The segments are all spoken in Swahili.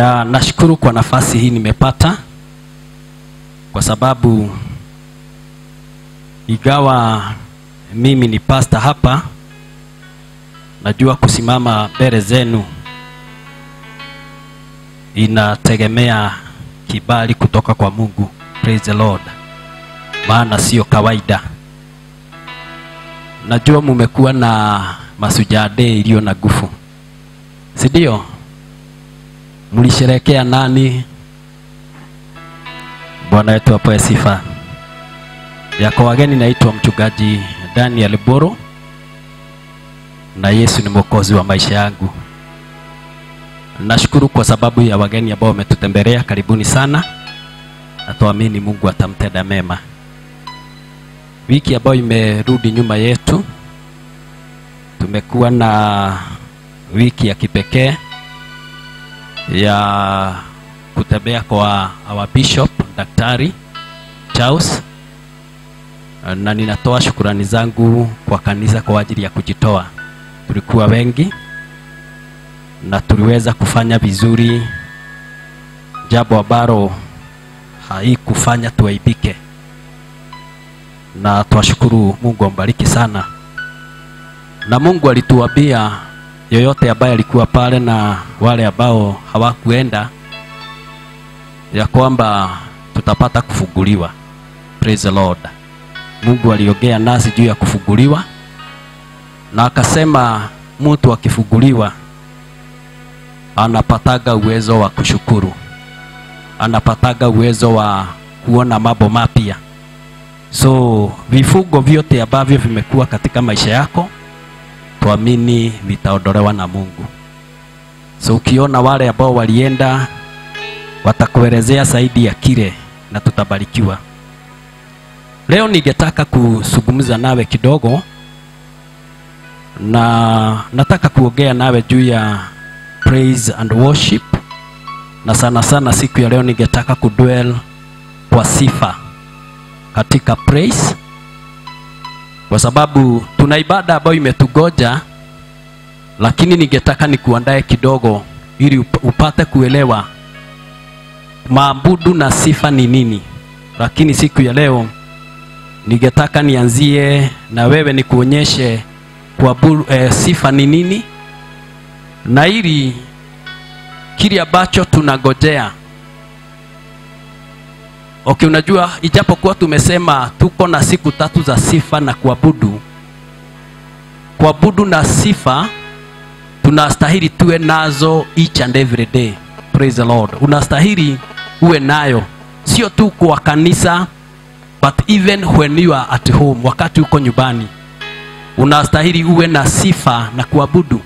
ya nashukuru kwa nafasi hii nimepata kwa sababu ingawa mimi ni pasta hapa najua kusimama mbele zenu inategemea kibali kutoka kwa mungu. Praise the lord. Maana sio kawaida. Najua mumekuwa na masujade iliyo na gufu. Si ndio mlisherekea nani? Bwana wetu apoe sifa. Yako wageni naitwa mchungaji daniel boro na yesu ni mwokozi wa maisha yangu. Nashukuru kwa sababu ya wageni ambao wametutembelea karibuni sana na tuamini mungu atamtenda mema. Wiki ambayo imerudi nyuma yetu tumekuwa na wiki ya kipekee ya kutembea kwa our bishop daktari Charles na ninatoa shukurani zangu kwa kanisa kwa ajili ya kujitoa. Tulikuwa wengi na tuliweza kufanya vizuri, jambo ambalo haikufanya tuaibike, na twashukuru Mungu ambariki sana. Na Mungu alituambia yoyote ambaye alikuwa pale na wale ambao hawakuenda ya kwamba tutapata kufunguliwa. Praise the Lord. Mungu aliongea nasi juu ya kufunguliwa na akasema mtu akifunguliwa anapataga uwezo wa kushukuru, anapataga uwezo wa kuona mambo mapya. So vifungo vyote ambavyo vimekuwa katika maisha yako tuamini vitaondolewa na Mungu. So ukiona wale ambao walienda watakuelezea zaidi ya kile na tutabarikiwa. Leo ningetaka kuzungumza nawe kidogo na nataka kuongea nawe juu ya praise and worship, na sana sana siku ya leo ningetaka kudwell kwa sifa katika praise, kwa sababu tuna ibada ambayo imetugoja, lakini ningetaka nikuandae kidogo ili upate kuelewa maabudu na sifa ni nini. Lakini siku ya leo ningetaka nianzie na wewe nikuonyeshe kuabudu eh, sifa ni nini, na ili kile ambacho tunagojea. Okay, unajua ijapokuwa tumesema tuko na siku tatu za sifa na kuabudu, kuabudu na sifa tunastahili tuwe nazo each and every day. Praise the Lord. Unastahili uwe nayo sio tu kwa kanisa but even when you are at home, wakati uko nyumbani unastahili uwe na sifa na kuabudu.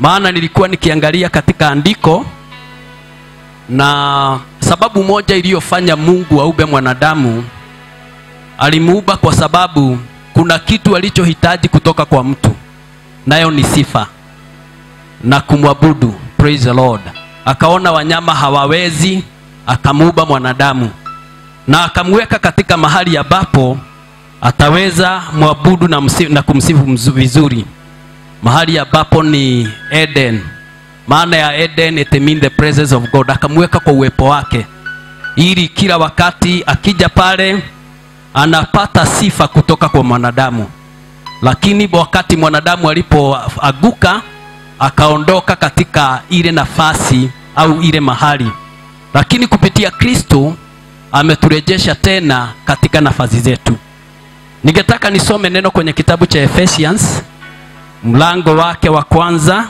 Maana nilikuwa nikiangalia katika andiko, na sababu moja iliyofanya Mungu aube mwanadamu, alimuuba kwa sababu kuna kitu alichohitaji kutoka kwa mtu, nayo ni sifa na kumwabudu. Praise the Lord. Akaona wanyama hawawezi, akamuuba mwanadamu na akamweka katika mahali ambapo ataweza mwabudu na, na kumsifu vizuri, mahali ambapo ni Eden. Maana ya Eden it mean the presence of God. Akamweka kwa uwepo wake, ili kila wakati akija pale anapata sifa kutoka kwa mwanadamu. Lakini wakati mwanadamu alipoaguka, akaondoka katika ile nafasi au ile mahali, lakini kupitia Kristo ameturejesha tena katika nafasi zetu. Ningetaka nisome neno kwenye kitabu cha Ephesians mlango wake wa kwanza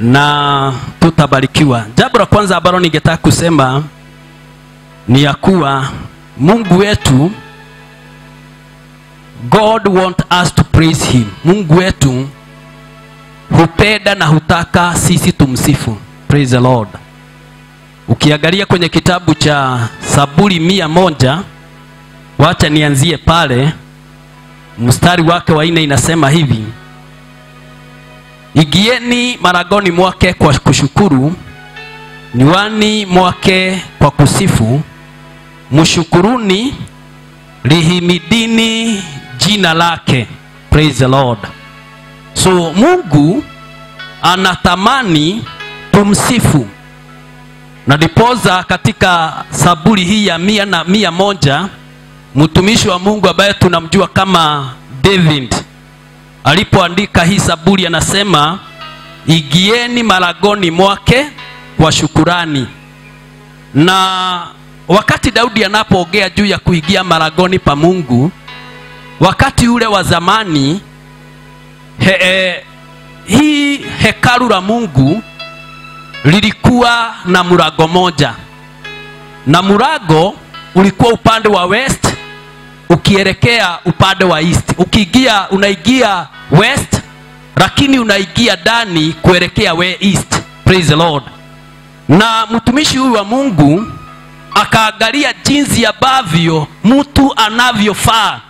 na tutabarikiwa. Jambo la kwanza ambalo ningetaka kusema ni ya kuwa Mungu wetu God want us to praise him. Mungu wetu hupenda na hutaka sisi tumsifu. Praise the Lord. Ukiangalia kwenye kitabu cha Saburi mia moja wacha nianzie pale mstari wake wa nne inasema hivi igieni maragoni mwake kwa kushukuru nywani mwake kwa kusifu mshukuruni lihimidini jina lake. Praise the lord. So mungu anatamani tumsifu. Na dipoza katika saburi hii ya mia na mia moja mtumishi wa mungu ambaye tunamjua kama david alipoandika hii saburi anasema igieni malagoni mwake kwa shukurani. Na wakati daudi anapoongea juu ya kuigia malagoni pa mungu wakati ule wa zamani he, he, hii hekalu la mungu lilikuwa na murago moja. Na murago ulikuwa upande wa west ukielekea upande wa east ukiingia unaingia west lakini unaingia ndani kuelekea we east. Praise the lord. Na mtumishi huyu wa mungu akaangalia jinsi ambavyo mtu anavyofaa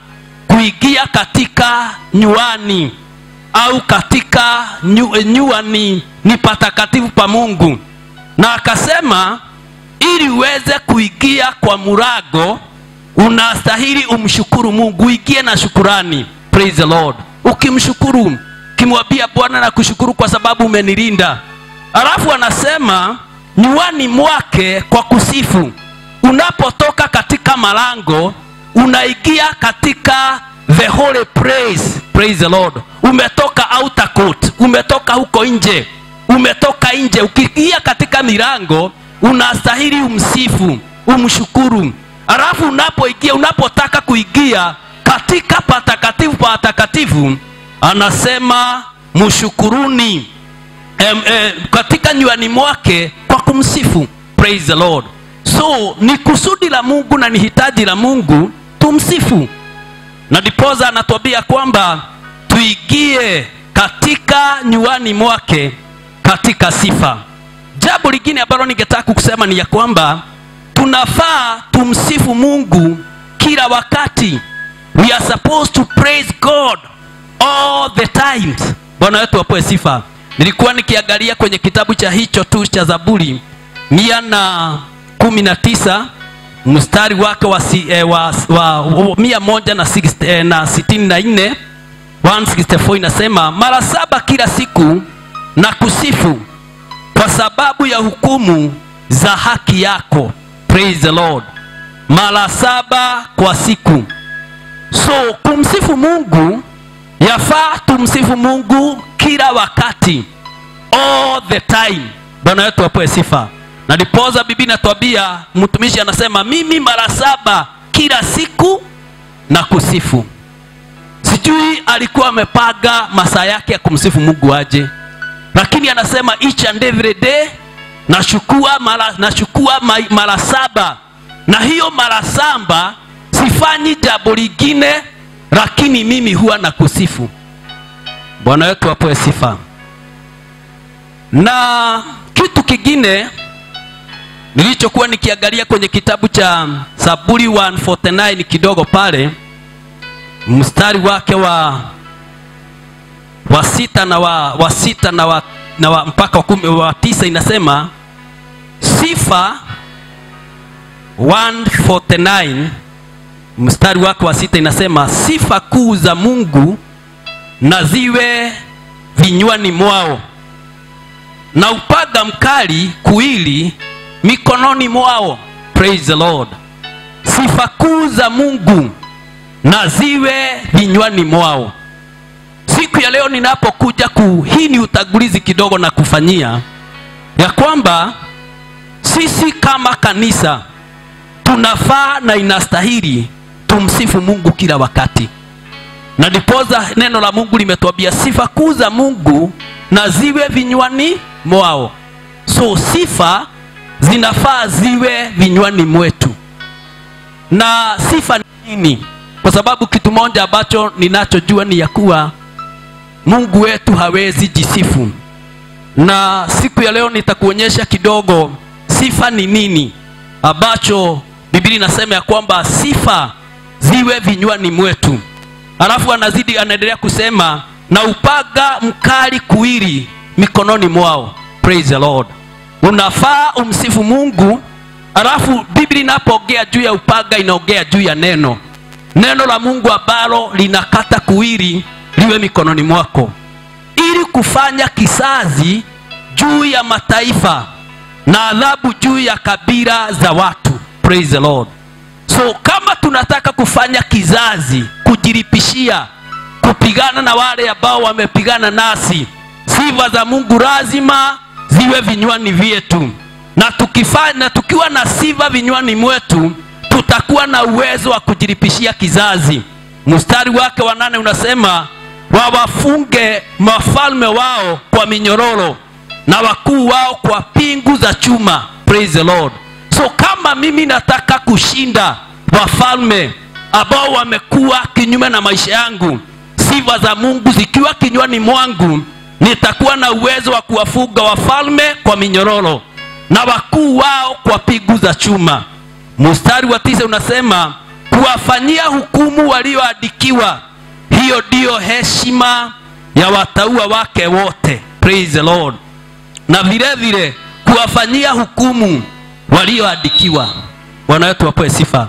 kuingia katika nyuani au katika nyu, nyuani ni patakatifu pa mungu. Na akasema ili uweze kuingia kwa murago unastahili umshukuru mungu. Uingie na shukurani. Praise the lord. Ukimshukuru kimwambia bwana na kushukuru kwa sababu umenilinda. Alafu anasema nyuani mwake kwa kusifu. Unapotoka katika malango unaingia katika the holy praise praise the lord. Umetoka outer court. Umetoka huko nje. Umetoka nje. Ukiingia katika milango unastahili umsifu umshukuru alafu unapoingia unapotaka kuingia katika patakatifu patakatifu anasema mshukuruni em, em, katika nywani mwake kwa kumsifu. Praise the lord. So ni kusudi la mungu na ni hitaji la mungu tumsifu. Na dipoza anatuambia kwamba tuigie katika nywani mwake katika sifa. Jambo lingine ambalo ningetaka kusema ni ya kwamba tunafaa tumsifu mungu kila wakati. We are supposed to praise god all the times. Bwana wetu apoe sifa. Nilikuwa nikiangalia kwenye kitabu cha hicho tu cha zaburi mia na kumi na tisa mstari wake wa, si, eh, wa, wa, wa mia moja na, six, eh, na sitini na nne 164 inasema mara saba kila siku na kusifu kwa sababu ya hukumu za haki yako praise the lord. Mara saba kwa siku. So kumsifu mungu yafaa tumsifu mungu kila wakati. All the time. Bwana wetu apoe sifa. Na dipoza bibi natwambia mtumishi anasema mimi mara saba kila siku na kusifu. Sijui alikuwa amepaga masaa yake ya kumsifu mungu aje. Lakini anasema each and every day nashukua mara nashukua mara saba. Na hiyo mara saba sifanyi jambo lingine lakini mimi huwa na kusifu bwana wetu apoe sifa. Na kitu kingine nilichokuwa nikiangalia kwenye kitabu cha saburi 149 kidogo pale mstari wake wa wa sita na wa, wa sita na wa, na wa mpaka wa, kumi, wa tisa inasema sifa 149 mstari wake wa sita inasema sifa kuu za mungu na ziwe vinywani mwao na upaga mkali kuili mikononi mwao. Praise the lord. Sifa kuu za mungu na ziwe vinywani mwao. Siku ya leo ninapokuja ku hii ni utangulizi kidogo na kufanyia ya kwamba sisi kama kanisa tunafaa na inastahili tumsifu mungu kila wakati. Na ndipoza neno la mungu limetuambia sifa kuu za mungu na ziwe vinywani mwao. So sifa zinafaa ziwe vinywani mwetu. Na sifa ni nini? Kwa sababu kitu moja ambacho ninachojua ni ya kuwa mungu wetu hawezi jisifu. Na siku ya leo nitakuonyesha kidogo sifa ni nini? Ambacho biblia inasema ya kwamba sifa ziwe vinywani mwetu. Alafu anazidi anaendelea kusema na upaga mkali kuili mikononi mwao. Praise the lord. Unafaa umsifu mungu. Alafu biblia inapoongea juu ya upaga inaongea juu ya neno. Neno la mungu ambalo linakata kuili liwe mikononi mwako. Ili kufanya kisazi juu ya mataifa na adhabu juu ya kabila za watu. Praise the lord. So kama tunataka kufanya kizazi kujiripishia kupigana na wale ambao wamepigana nasi sifa za mungu lazima ziwe vinywani vyetu. Na tukifanya tukiwa na sifa vinywani mwetu tutakuwa na uwezo wa kujiripishia kizazi. Mstari wake wa nane unasema wawafunge mafalme wao kwa minyororo na wakuu wao kwa pingu za chuma. Praise the lord. So kama mimi nataka kushinda wafalme ambao wamekuwa kinyume na maisha yangu sifa za mungu zikiwa kinywani mwangu nitakuwa na uwezo wa kuwafuga wafalme kwa minyororo na wakuu wao kwa pigu za chuma. Mstari wa tisa unasema kuwafanyia hukumu walioandikiwa. Hiyo ndiyo heshima ya wataua wake wote. Praise the lord na vile vile kuwafanyia hukumu walioandikiwa. Bwana wetu wapewe sifa.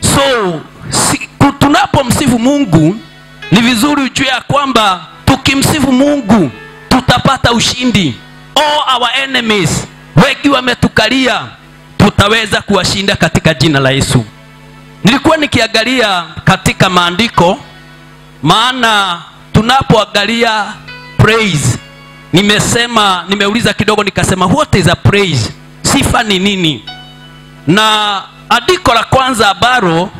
So si, tunapomsifu mungu ni vizuri ujue ya kwamba tukimsifu mungu tutapata ushindi. All our enemies wengi wametukalia tutaweza kuwashinda katika jina la yesu. Nilikuwa nikiangalia katika maandiko maana tunapoangalia praise nimesema nimeuliza kidogo nikasema what is a praise? Sifa ni nini? Na andiko la kwanza ambalo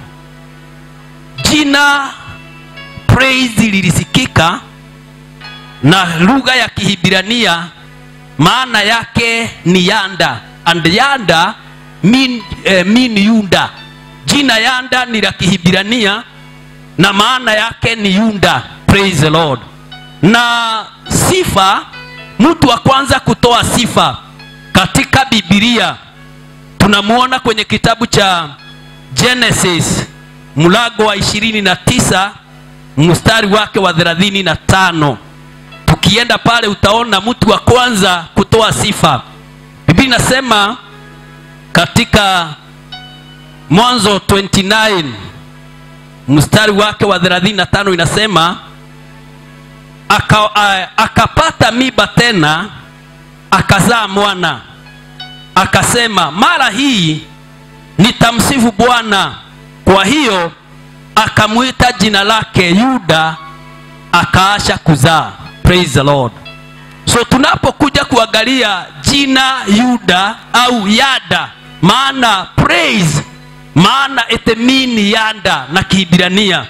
jina praise lilisikika na lugha ya kihibirania maana yake ni yanda. And yanda mean, eh, mean yunda. Jina yanda ni la kihibirania na maana yake ni yunda. Praise the lord. Na sifa mtu wa kwanza kutoa sifa katika bibilia tunamwona kwenye kitabu cha genesis mlango wa ishirini na tisa mstari wake wa thelathini na tano. Tukienda pale utaona mtu wa kwanza kutoa sifa. Biblia inasema katika mwanzo 29 mstari wake wa 35 inasema aka, akapata miba tena akazaa mwana. Akasema mara hii nitamsifu bwana. Kwa hiyo akamwita jina lake yuda akaasha kuzaa. Praise the lord. So tunapokuja kuangalia jina yuda au yada maana praise maana etemini yada na kihibirania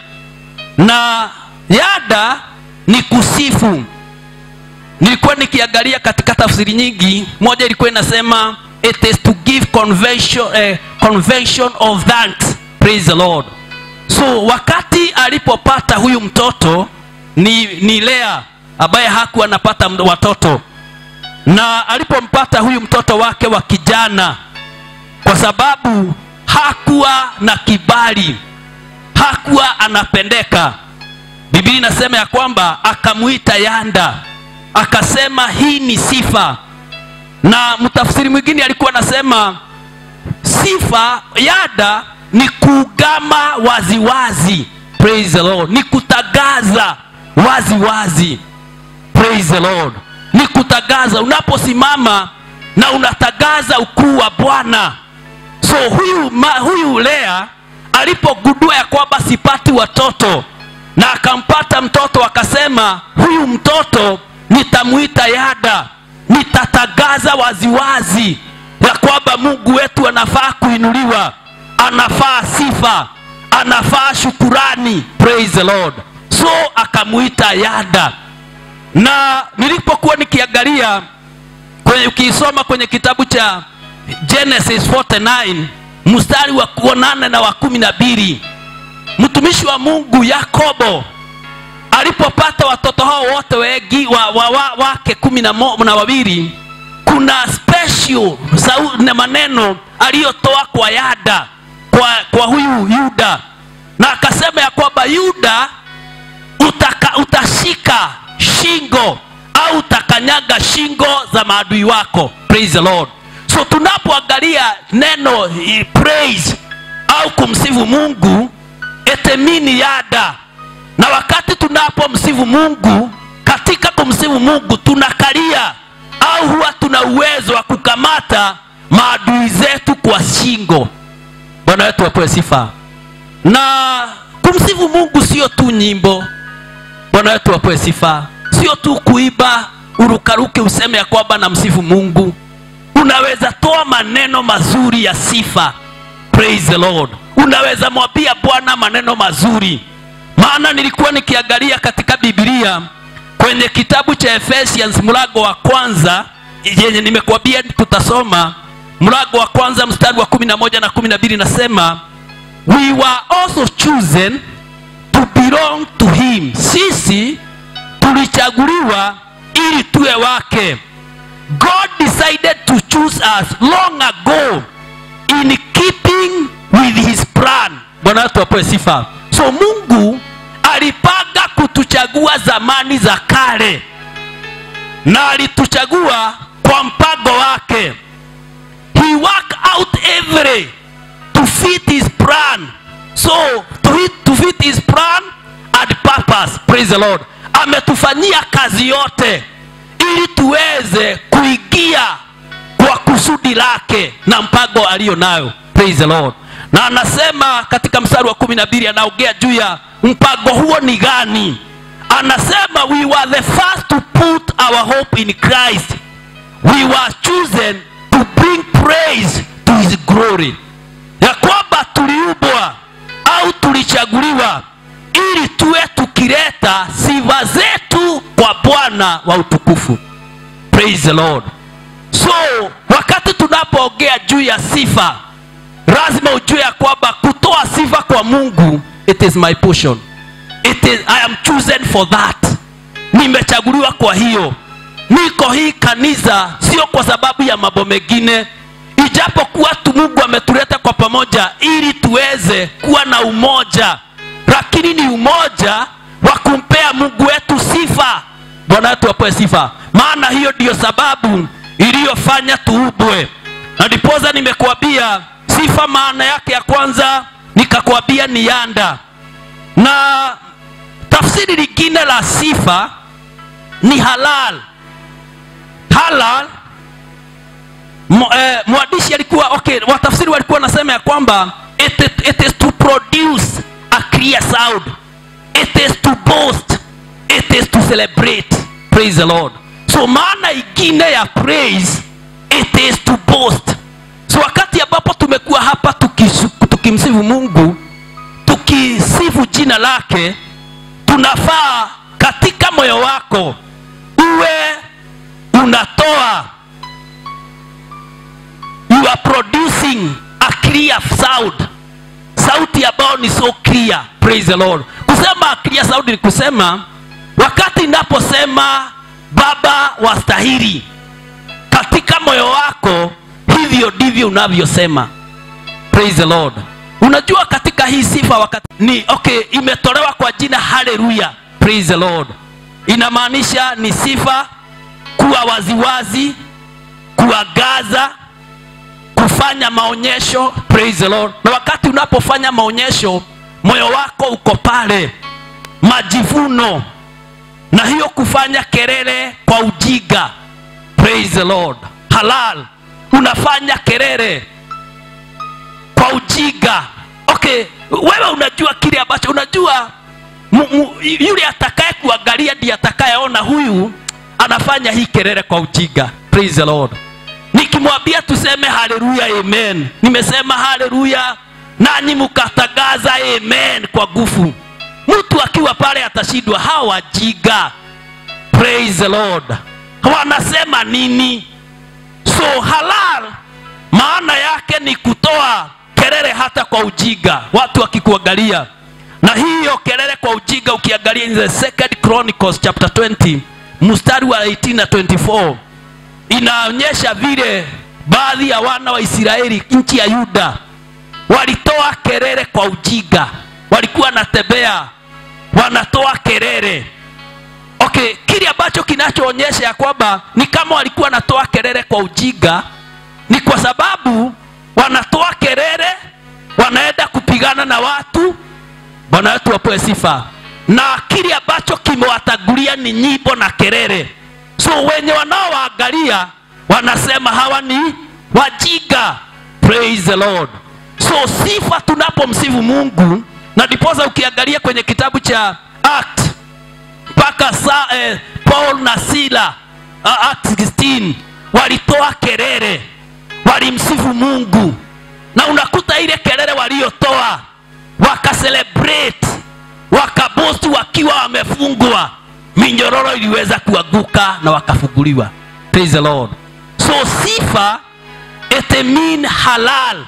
na yada ni kusifu. Nilikuwa nikiangalia katika tafsiri nyingi moja ilikuwa inasema it is to give convention, eh, convention of thanks praise the lord. So wakati alipopata huyu mtoto ni, ni lea ambaye hakuwa anapata watoto. Na alipompata huyu mtoto wake wa kijana kwa sababu hakuwa na kibali hakuwa anapendeka biblia inasema ya kwamba akamwita yanda akasema hii ni sifa. Na mtafsiri mwingine alikuwa anasema sifa yada ni kugama waziwazi. Praise the lord. Ni kutangaza waziwazi. Wazi. praise the lord. Ni kutangaza unaposimama na unatangaza ukuu wa bwana. So huyu, ma, huyu lea alipogundua ya kwamba sipati watoto na akampata mtoto akasema huyu mtoto nitamwita yada nitatangaza waziwazi ya kwamba mungu wetu anafaa kuinuliwa anafaa sifa anafaa shukurani praise the lord. So akamwita yada. Na nilipokuwa nikiangalia kwenye ukiisoma kwenye kitabu cha genesis 49 mstari wa nane na wa kumi na mbili mtumishi wa mungu yakobo alipopata watoto hao wote wengi wa, wa, wa, wake kumi na, wawili kuna special na maneno aliyotoa kwa yada kwa, kwa huyu yuda. Na akasema ya kwamba yuda utaka, utashika shingo au utakanyaga shingo za maadui wako. Praise the lord. So tunapoangalia neno praise au kumsifu mungu etemini yada. Na wakati tunapomsifu mungu katika kumsifu mungu tunakalia au huwa tuna uwezo wa kukamata maadui zetu kwa shingo. Bwana wetu wapewe sifa. Na kumsifu mungu sio tu nyimbo. Bwana wetu wapewe sifa. Sio tu kuiba urukaruke useme ya kwamba na msifu mungu. Unaweza toa maneno mazuri ya sifa. Praise the lord unaweza mwambia bwana maneno mazuri. Maana nilikuwa nikiangalia katika bibilia kwenye kitabu cha efesians mlango wa kwanza yenye nimekuambia tutasoma mlango wa kwanza mstari wa kumi na moja na kumi na mbili nasema we were also chosen to belong to him. Sisi tulichaguliwa ili tuwe wake. God decided to choose us long ago in keeping with his plan. Bwana wetu wapoe sifa. So mungu alipanga kutuchagua zamani za kale. Na alituchagua kwa mpango wake. He work out every to fit his plan. So to, fit, to fit his plan and purpose. Praise the lord. Ametufanyia kazi yote ili tuweze kuingia kwa kusudi lake na mpango aliyo nayo. Praise the lord na anasema katika mstari wa kumi na mbili anaongea juu ya mpango huo ni gani. Anasema we were the first to put our hope in christ. We were chosen to bring praise to his glory. Ya kwamba tuliumbwa au tulichaguliwa ili tuwe tukileta sifa zetu kwa bwana wa utukufu. Praise the lord. So wakati tunapoongea juu ya sifa lazima ujue ya kwamba kutoa sifa kwa mungu it is my portion. It is, i am chosen for that. Nimechaguliwa kwa hiyo. Niko hii kanisa sio kwa sababu ya mambo mengine. Ijapokuwa tu mungu ametuleta kwa pamoja ili tuweze kuwa na umoja. Lakini ni umoja wa kumpea mungu wetu sifa. Bwana wetu apoe sifa. Maana hiyo ndiyo sababu iliyofanya tuubwe. Na ndipoza nimekuambia sifa maana yake ya kwanza nikakwambia ni yanda. Na tafsiri lingine la sifa ni halal. Halal eh, alikuwa okay watafsiri walikuwa nasema ya kwamba it, it is to produce a clear sound. It is to boast. It is to celebrate. Praise the lord. So maana ingine ya praise it is to boast so wakati ambapo tumekuwa hapa tukimsifu mungu tukisifu jina lake tunafaa katika moyo wako uwe unatoa. You are producing a clear sound. Sauti ambayo ni so clear. Praise the lord. Kusema clear sound ni kusema wakati naposema baba wastahili. Katika moyo wako hivyo ndivyo unavyosema. Praise the lord. Unajua katika hii sifa wakati ni okay imetolewa kwa jina haleluya. Praise the lord. Inamaanisha ni sifa kuwa waziwazi kuagaza kufanya maonyesho. Praise the lord. Na wakati unapofanya maonyesho moyo wako uko pale. Majivuno. Na hiyo kufanya kelele kwa ujiga praise the lord. Halal unafanya kelele kwa ujiga okay wewe unajua kile ambacho unajua mu, mu, yule atakaye kuangalia ndiye atakayeona huyu anafanya hii kelele kwa ujiga praise the lord. Nikimwambia tuseme haleluya amen. Nimesema haleluya nanyi mkatangaza amen kwa nguvu? Mtu akiwa pale atashindwa. Hawajiga praise the lord. Wanasema nini so halal maana yake ni kutoa kelele hata kwa ujiga watu wakikuangalia. Na hiyo kelele kwa ujiga ukiangalia in the second chronicles chapter 20 mstari wa 18 na 24 inaonyesha vile baadhi ya wana wa israeli nchi ya yuda walitoa kelele kwa ujiga. Walikuwa wanatembea wanatoa kelele okay kile ambacho kinachoonyesha ya kwamba ni kama walikuwa wanatoa kelele kwa ujiga ni kwa sababu wanatoa kelele wanaenda kupigana na watu. Bwana wetu wapewe sifa. Na kile ambacho kimewatagulia ni nyimbo na kelele. So wenye wanaowaangalia wanasema hawa ni wajiga praise the lord. So sifa tunapomsifu mungu na ndiposa ukiangalia kwenye kitabu cha act mpaka sa, eh, paul na sila uh, act 16 walitoa kelele walimsifu mungu. Na unakuta ile kelele waliotoa wakaselebrate, wakabosti wakiwa wamefungwa. Minyororo iliweza kuaguka na wakafunguliwa. Praise the lord. So sifa it mean halal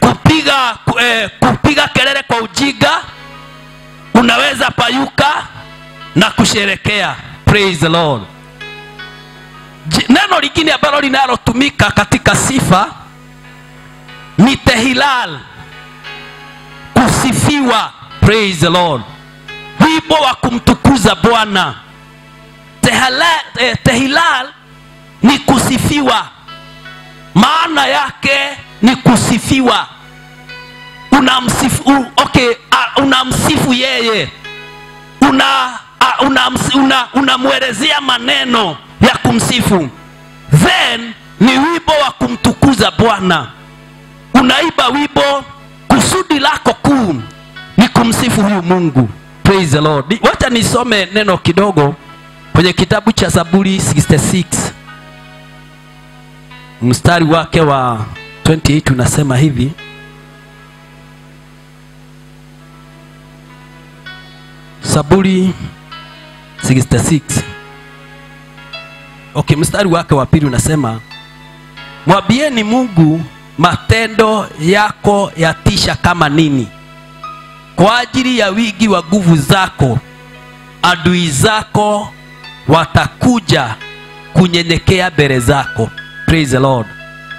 kupiga ku- eh, kupiga kelele kwa ujiga unaweza payuka na kusherekea. Praise the lord. Neno lingine ambalo linalotumika katika sifa ni tehilal kusifiwa. Praise the lord. Wimbo wa kumtukuza bwana. Eh, tehilal ni kusifiwa. Maana yake ni kusifiwa. Unamsifu okay, unamsifu yeye. Una uh, una, una, unamwelezea maneno ya kumsifu. Then ni wibo wa kumtukuza bwana. Unaiba wibo kusudi lako kuu ni kumsifu huyu mungu. Praise the lord. Wacha nisome neno kidogo kwenye kitabu cha zaburi 66 mstari wake wa 28 unasema hivi. Zaburi 66 okay mstari wake wa pili unasema mwambieni mungu matendo yako yatisha kama nini? Kwa ajili ya wingi wa nguvu zako adui zako watakuja kunyenyekea mbele zako. Praise the lord.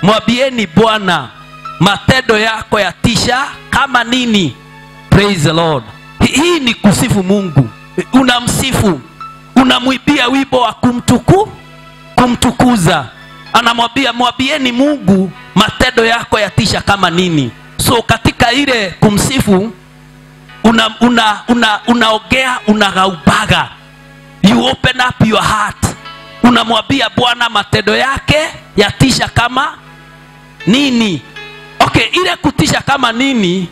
Mwambieni bwana matendo yako yatisha kama nini? Praise the lord. Hii ni kusifu mungu unamsifu. Unamwibia wimbo wa kumtuku kumtukuza. Anamwambia mwambieni mungu matendo yako yatisha kama nini. So katika ile kumsifu una una una unaogea unagaubaga you open up your heart. Unamwambia bwana matendo yake yatisha kama nini? Okay ile kutisha kama nini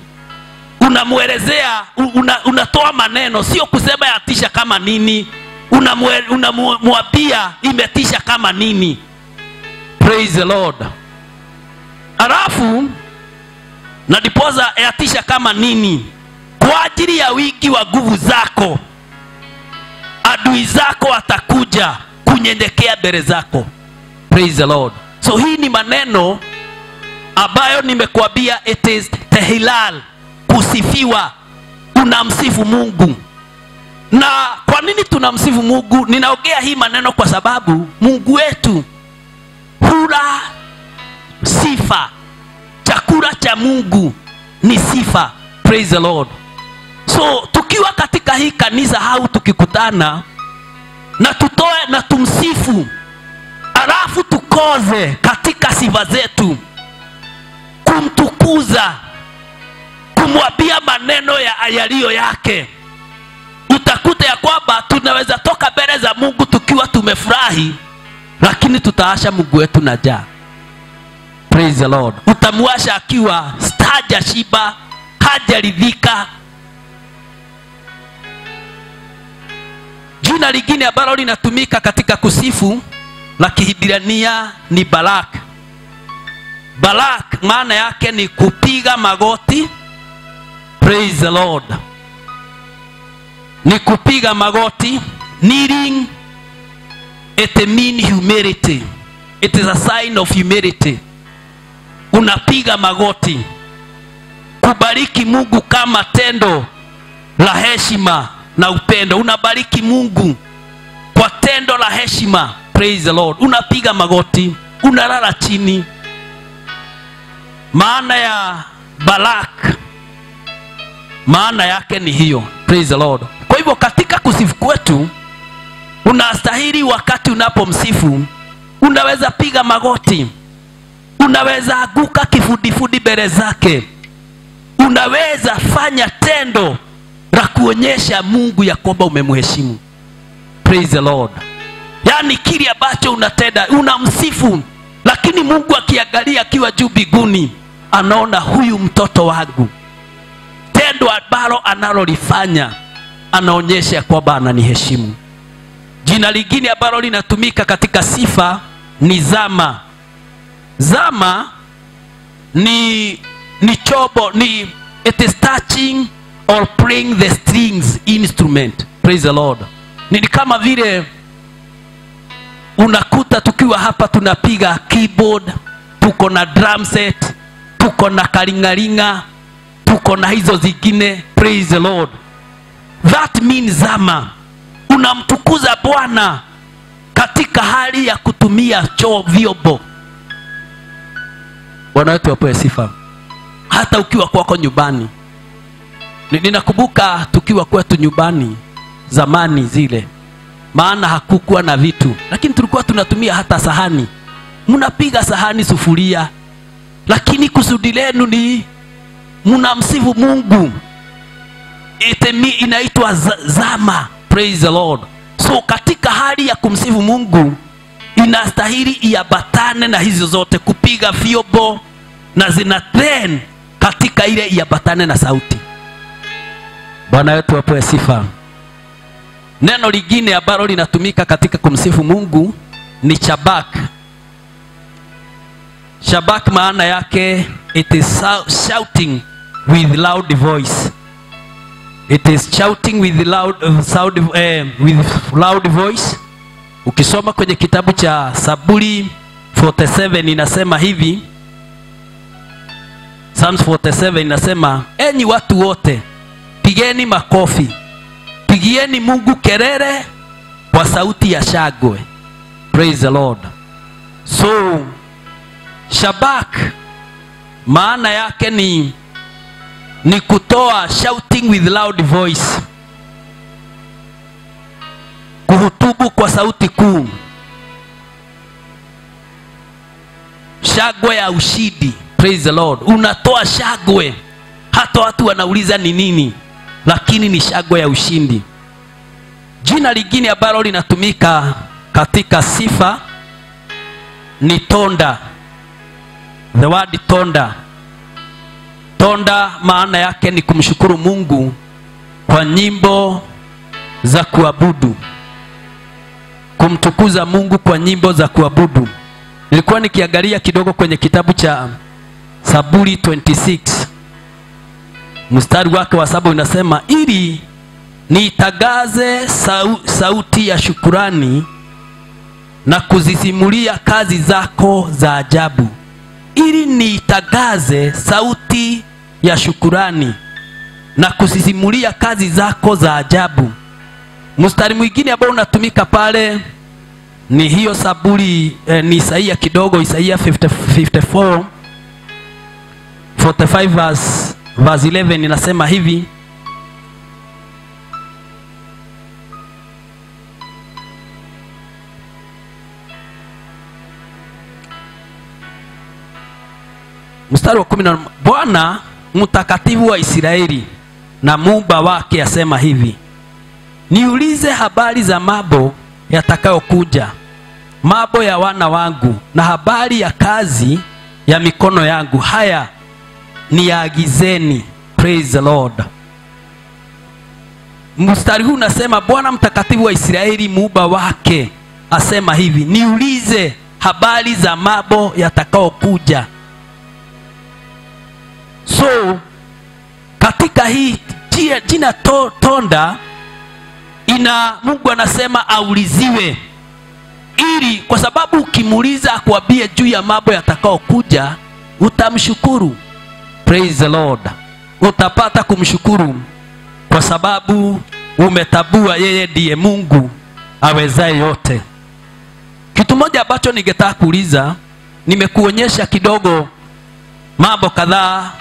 unamwelezea una, unatoa maneno sio kusema yatisha kama nini. Unamwambia una imetisha kama nini. Praise the lord. Alafu na dipoza yatisha kama nini? Kwa ajili ya wingi wa nguvu zako adui zako atakuja kunyenyekea mbele zako. Praise the lord. So hii ni maneno ambayo nimekuambia it is tehilal kusifiwa unamsifu mungu. Na kwa nini tunamsifu mungu? Ninaogea hii maneno kwa sababu mungu wetu hula sifa. Chakula cha mungu ni sifa. Praise the lord. So tukiwa katika hii kanisa au tukikutana na tutoe na tumsifu alafu tukoze katika sifa zetu kumtukuza kumwambia maneno ya yaliyo yake. Utakuta ya kwamba tunaweza toka mbele za mungu tukiwa tumefurahi lakini tutaasha mungu wetu na jaa praise the lord. Utamwasha akiwa staja shiba hajaridhika jina lingine ambalo linatumika katika kusifu la kihibrania ni balak. Balak maana yake ni kupiga magoti praise the lord. Ni kupiga magoti kneeling it mean humility. It is a sign of humility. Unapiga magoti. Kubariki mungu kama tendo la heshima na upendo. Unabariki mungu kwa tendo la heshima. Praise the lord. Unapiga magoti unalala chini. Maana ya balak maana yake ni hiyo. Praise the lord. Kwa hivyo katika kusifu kwetu unastahili wakati unapomsifu unaweza piga magoti unaweza aguka kifudifudi mbele zake unaweza fanya tendo la kuonyesha mungu ya kwamba umemheshimu. Praise the lord. Yaani kile ambacho unatenda unamsifu lakini mungu akiangalia akiwa juu biguni anaona huyu mtoto wangu tendo ambalo analolifanya anaonyesha kwamba ananiheshimu. Jina lingine ambalo linatumika katika sifa ni zama. Zama ni ni chobo ni it is touching or playing the strings instrument. Praise the lord. Ni kama vile unakuta tukiwa hapa tunapiga keyboard tuko na drum set tuko na karingaringa tuko na hizo zingine praise the lord. That means zama unamtukuza bwana katika hali ya kutumia choo vyombo. Bwana wetu apewe sifa. Hata ukiwa kwako nyumbani. Ninakumbuka tukiwa kwetu nyumbani zamani zile. Maana hakukuwa na vitu. Lakini tulikuwa tunatumia hata sahani. Mnapiga sahani sufuria. Lakini kusudi lenu ni mnamsifu mungu. Itemi, inaitwa za- zama. Praise the lord. So katika hali ya kumsifu mungu inastahili iambatane na hizo zote kupiga vyombo na zina ten katika ile iambatane na sauti. Bwana wetu apewe sifa. Neno lingine ambalo linatumika katika kumsifu mungu ni chabak shabak maana yake it is shouting with loud voice. It is shouting with loud, uh, sound, uh, with loud voice. Ukisoma kwenye kitabu cha saburi 47 inasema hivi. Psalms 47 inasema enyi watu wote pigeni makofi. Pigieni mungu kerere kwa sauti ya shagwe. Praise the lord. So shabak maana yake ni ni kutoa shouting with loud voice. Kuhutubu kwa sauti kuu. Shagwe ya ushindi praise the lord. Unatoa shagwe. Hata watu wanauliza ni nini lakini ni shagwe ya ushindi. Jina lingine ambalo linatumika katika sifa ni tonda. The word tonda tonda maana yake ni kumshukuru mungu kwa nyimbo za kuabudu. Kumtukuza mungu kwa nyimbo za kuabudu. Nilikuwa nikiangalia kidogo kwenye kitabu cha saburi 26 mstari wake wa saba unasema ili niitangaze sau, sauti ya shukurani na kuzisimulia kazi zako za ajabu ili niitangaze sauti ya shukurani na kusisimulia kazi zako za ajabu. Mstari mwingine ambao unatumika pale ni hiyo saburi eh, ni isaia kidogo isaia 50, 54 45 verse, verse 11 inasema hivi mstari wa kumi na bwana mtakatifu wa israeli na muumba wake asema hivi niulize habari za mambo yatakayokuja mambo ya wana wangu na habari ya kazi ya mikono yangu. Haya niyaagizeni praise the lord. Mstari huu unasema bwana mtakatifu wa israeli muumba wake asema hivi niulize habari za mambo yatakayokuja so katika hii jina, to, tonda ina mungu anasema auliziwe. Ili kwa sababu ukimuuliza akuambie juu ya mambo yatakaokuja utamshukuru. Praise the lord. Utapata kumshukuru kwa sababu umetabua yeye ndiye mungu awezaye yote. Kitu moja ambacho ningetaka kuuliza nimekuonyesha kidogo mambo kadhaa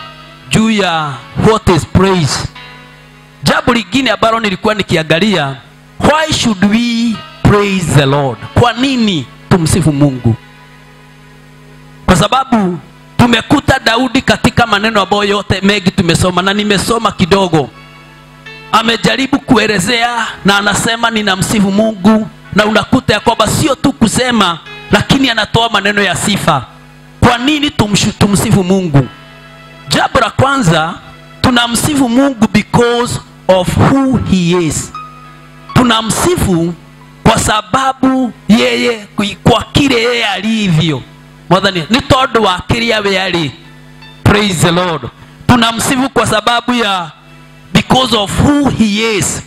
juu ya what is praise. Jambo lingine ambalo nilikuwa nikiangalia why should we praise the lord? Kwa nini tumsifu mungu? Kwa sababu tumekuta daudi katika maneno ambayo yote mengi tumesoma na nimesoma kidogo. Amejaribu kuelezea na anasema ninamsifu mungu. Na unakuta ya kwamba sio tu kusema lakini anatoa maneno ya sifa. Kwa nini tumsifu mungu jambo la kwanza tunamsifu mungu because of who he is. Tunamsifu kwa sababu yeye kwa kile yeye alivyo. Mwathani ni tondu wa kiria we ari praise the lord. Tunamsifu kwa sababu ya because of who he is.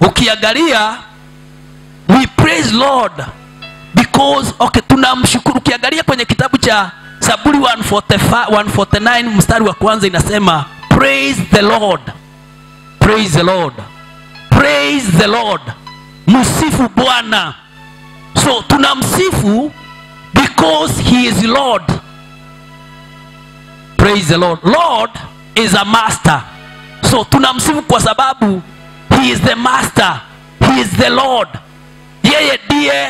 Ukiangalia we praise lord because okay tunamshukuru. Ukiangalia kwenye kitabu cha saburi 145 149 mstari wa kwanza inasema praise the lord. Praise the lord. Praise the lord. Msifu bwana. So tunamsifu because he is lord. Praise the lord. Lord is a master. So tunamsifu kwa sababu he is the master. He is the lord. Yeye ndiye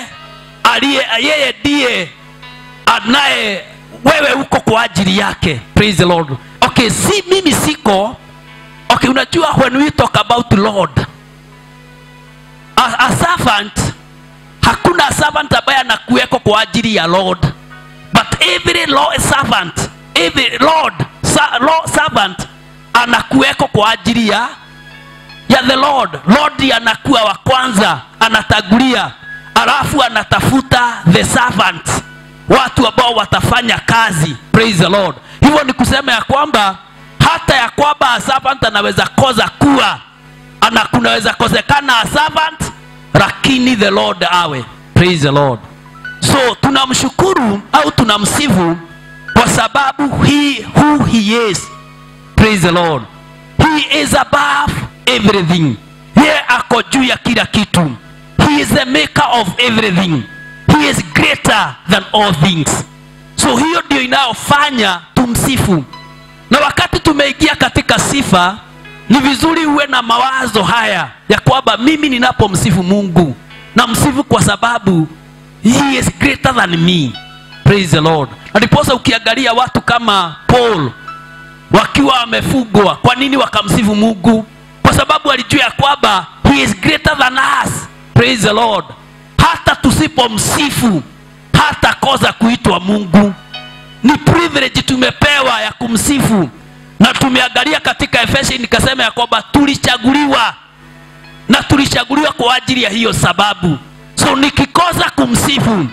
aliye yeye ndiye anaye wewe uko kwa ajili yake. Praise the lord. Okay si mimi siko. Okay unajua when we talk about lord a, a servant hakuna servant ambaye anakuweko kwa ajili ya lord. But every law servant every lord sa, law servant anakuweko kwa ajili ya ya the lord. Lord anakuwa wa kwanza anatangulia alafu anatafuta the servant watu ambao watafanya kazi. Praise the lord. Hivyo ni kusema ya kwamba hata ya kwamba servant anaweza koza kuwa ana kunaweza kosekana servant lakini the lord awe. Praise the lord. So tunamshukuru au tunamsifu kwa sababu he who he is. Praise the lord. He is above everything. Ye ako juu ya kila kitu. He is the maker of everything he is greater than all things. So hiyo ndio inayofanya tumsifu. Na wakati tumeingia katika sifa ni vizuri uwe na mawazo haya ya kwamba mimi ninapomsifu mungu na msifu kwa sababu he is greater than me. Praise the lord. Na ndiposa ukiangalia watu kama paul wakiwa wamefugwa kwa nini wakamsifu mungu? Kwa sababu alijua ya kwamba he is greater than us. Praise the lord hata tusipomsifu hata koza kuitwa mungu. Ni privilege tumepewa ya kumsifu. Na tumeangalia katika efesi nikasema ya kwamba tulichaguliwa. Na tulichaguliwa kwa ajili ya hiyo sababu. So nikikosa kumsifu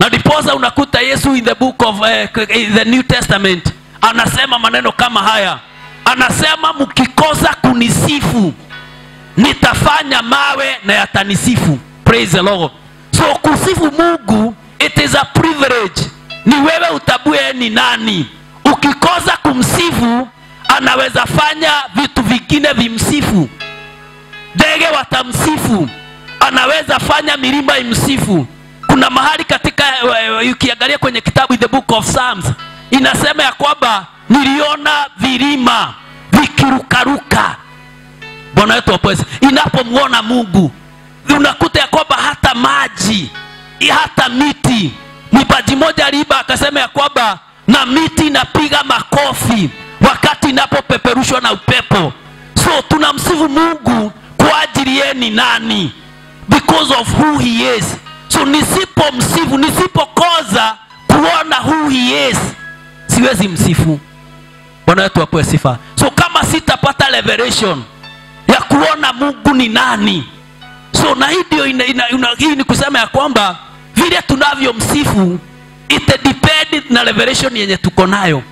na ndiposa unakuta yesu in the book of uh, in the new testament anasema maneno kama haya. Anasema mkikosa kunisifu nitafanya mawe na yatanisifu. Praise the lord so kusifu mungu it is a privilege. Ni wewe utabue ni nani. Ukikosa kumsifu anaweza fanya vitu vingine vimsifu. Ndege watamsifu. Anaweza fanya milima imsifu. Kuna mahali katika uh, ukiangalia kwenye kitabu the book of psalms inasema ya kwamba niliona vilima vikirukaruka. Bwana wetu wapwezi inapomwona mungu unakuta ya kwamba hata maji hata miti. Mwibaji moja aliiba akasema ya kwamba na miti inapiga makofi wakati inapopeperushwa na upepo. So tunamsifu mungu kwa ajili yeye ni nani? Because of who he is. So nisipomsifu nisipokoza kuona who he is siwezi msifu. Bwana wetu wapewe sifa. So kama sitapata revelation ya kuona mungu ni nani so na hii ndio hii ni kusema ya kwamba vile tunavyomsifu it depend na revelation yenye tuko nayo.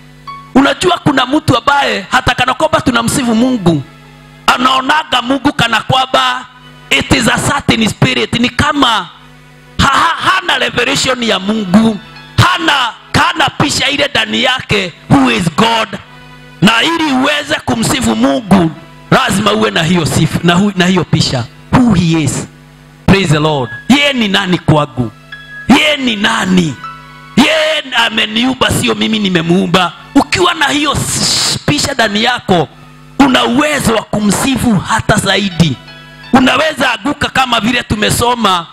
Unajua kuna mtu ambaye hata kana kwamba tunamsifu mungu anaonaga mungu kana kwamba it is a certain spirit. Ni kama ha, ha, hana revelation ya mungu hana hana picha ile ndani yake who is god. Na ili uweze kumsifu mungu lazima uwe na hiyo sifu, na, hu, na hiyo pisha who he is. Praise the lord. Yeye ni nani kwangu yeye ni nani? Yeye ameniumba sio mimi nimemuumba. Ukiwa na hiyo picha ndani yako una uwezo wa kumsifu hata zaidi. Unaweza aguka kama vile tumesoma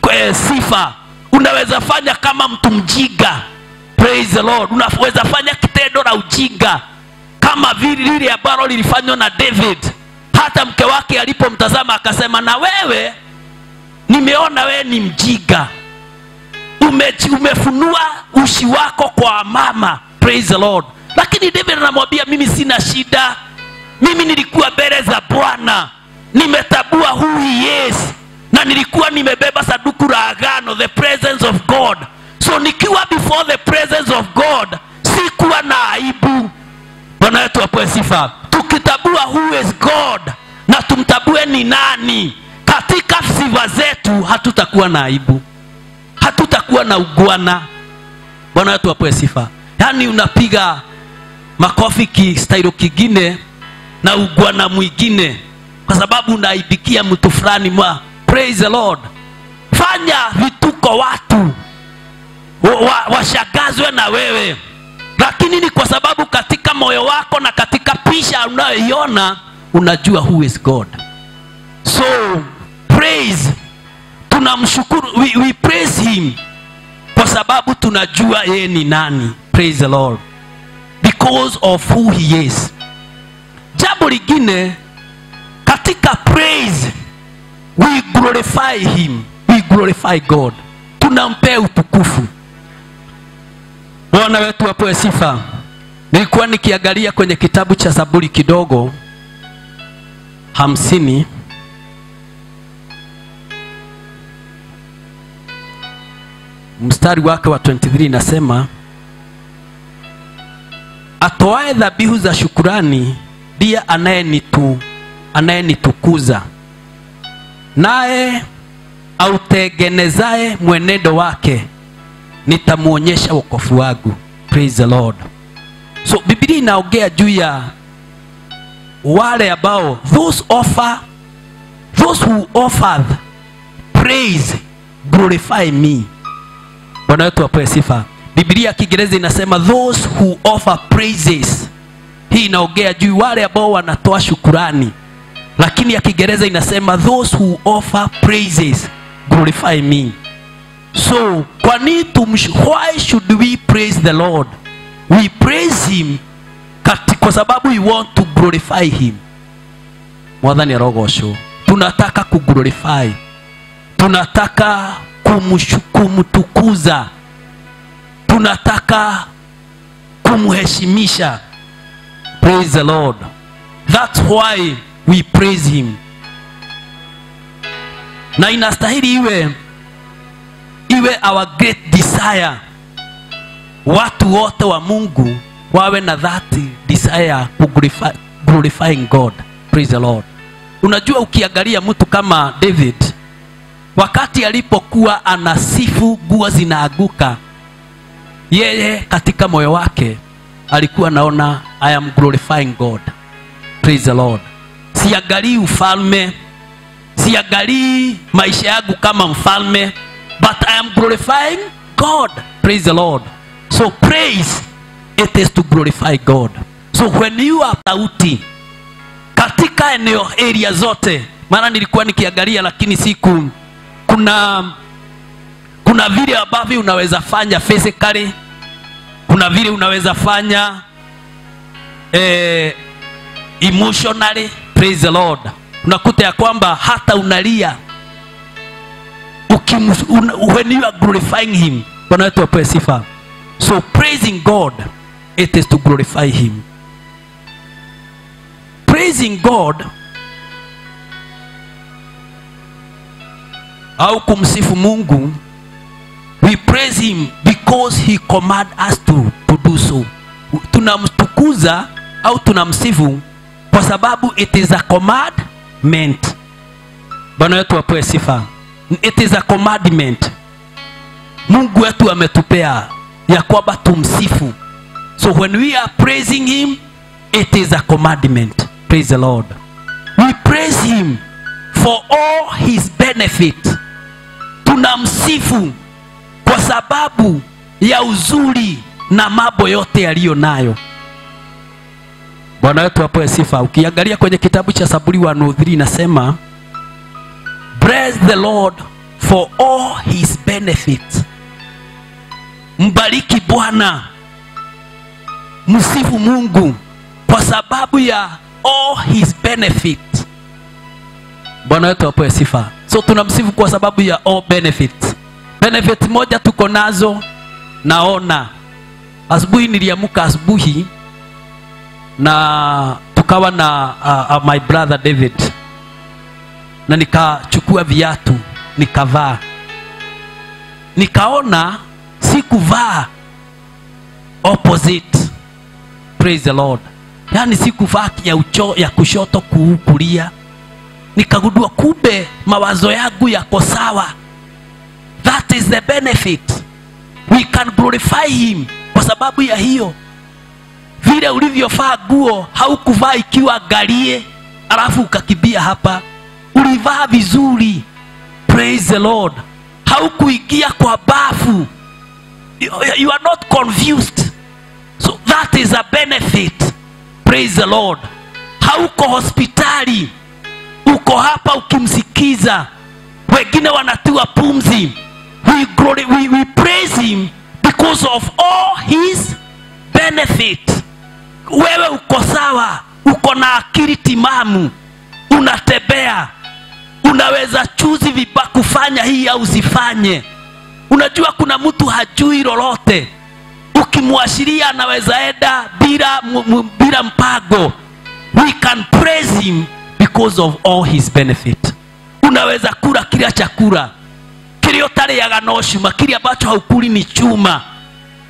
kwe sifa. Unaweza fanya kama mtu mjiga praise the lord. Unaweza fanya kitendo la ujinga. Kama vile lile ambalo lilifanywa na david hata mke wake alipomtazama akasema na wewe nimeona wewe ni mjiga Ume, umefunua ushi wako kwa mama. Praise the lord. Lakini david anamwambia mimi sina shida. Mimi nilikuwa mbele za bwana. Nimetabua huyu yesu na nilikuwa nimebeba saduku la agano the presence of god. So nikiwa before the presence of god sikuwa na aibu. Bwana wetu apewe sifa tukitabua who is god na tumtabue ni nani katika sifa zetu hatutakuwa na aibu hatutakuwa na ugwana. Bwana wetu apewe sifa. Yaani unapiga makofi kistailo kingine na ugwana mwingine kwa sababu unaibikia mtu fulani mwa praise the lord. Fanya vituko watu washagazwe wa, wa na wewe lakini ni kwa sababu katika moyo wako na katika picha unayoiona unajua who is god. So praise tunamshukuru we, we praise him kwa sababu tunajua yeye ni nani. Praise the lord. Because of who he is. Jambo lingine katika praise we glorify him. We glorify god. Tunampea utukufu bwana wetu apewe sifa. Nilikuwa nikiangalia kwenye kitabu cha zaburi kidogo hamsini. Mstari wake wa 23 inasema atoae dhabihu za shukurani ndiye anayenitu anayenitukuza. Naye autengenezaye mwenendo wake nitamwonyesha wokovu wangu. Praise the lord. So bibilia inaongea juu ya wale ambao those offer those who offer praise glorify me. Bwana wetu apewe sifa. Bibilia ya kiingereza inasema those who offer praises. Hii inaongea juu wale ambao wanatoa shukurani. Lakini ya kiingereza inasema those who offer praises glorify me so kwa nini tumsh why should we praise the lord? We praise him kati, kwa sababu we want to glorify him. Mwathani arogocwo tunataka kuglorify tunataka kumtukuza. Tunataka kumheshimisha. Praise the lord. That's why we praise him. Na inastahili iwe iwe our great desire. Watu wote wa mungu wawe na that desire ya glorify, glorifying god. Praise the lord. Unajua ukiangalia mtu kama david wakati alipokuwa anasifu nguo zinaaguka yeye katika moyo wake alikuwa naona i am glorifying god. Praise the lord. Siangalii ufalme siangalii maisha yangu kama mfalme but i am glorifying god. Praise the lord. So praise it is to glorify god. So when you are sauti katika eneo area zote maana nilikuwa nikiangalia lakini siku kuna kuna vile ambavyo unaweza fanya physically kuna vile unaweza fanya eh, emotionally. Praise the lord. Unakuta ya kwamba hata unalia ukim, un, when you are glorifying him bwana wetu apewe sifa. So praising god it is to glorify him. Praising god au kumsifu mungu we praise him because he command us to, to do so. Tunamtukuza au tunamsifu kwa sababu it is a commandment. Bwana wetu apewe sifa it is a commandment. Mungu wetu ametupea ya kwamba tumsifu. So when we are praising him it is a commandment. Praise the lord. We praise him for all his benefit. Tunamsifu kwa sababu ya uzuri na mambo yote yaliyo nayo. Bwana wetu apoe sifa. Ukiangalia kwenye kitabu cha saburi wa 103 inasema bless the lord for all his benefits. Mbariki bwana. Msifu mungu kwa sababu ya all his benefit bwana wetu apewe sifa. So tunamsifu kwa sababu ya all benefit. benefit moja tuko nazo naona. Asubuhi niliamka asubuhi na tukawa na uh, uh, my brother david na nikachukua viatu nikavaa. Nikaona sikuvaa opposite. Praise the lord. Yaani sikuvaa ya, ucho, ya kushoto kuu kulia. Nikagundua kumbe mawazo yangu yako sawa. That is the benefit. We can glorify him kwa sababu ya hiyo. Vile ulivyovaa nguo haukuvaa ikiwa galie alafu ukakibia hapa ulivaa vizuri. Praise the lord. Haukuingia kwa bafu. You, are not confused. So that is a benefit. Praise the lord. Hauko hospitali. Uko hapa ukimsikiza. Wengine wanatiwa pumzi. We, glory, we, we praise him because of all his benefit. Wewe uko sawa. Uko na akili timamu. Unatembea unaweza chuzi vipa kufanya hii au usifanye. Unajua kuna mtu hajui lolote. Ukimwashiria anaweza enda bila, bila mpango. We can praise him because of all his benefit. Unaweza kula kila chakula. Kile utariaga no ganoshuma kile ambacho haukuli ni chuma.